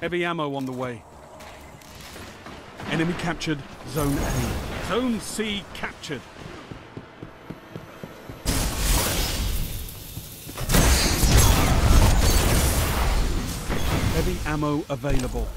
Heavy ammo on the way. Enemy captured Zone A. Zone C captured. Heavy ammo available.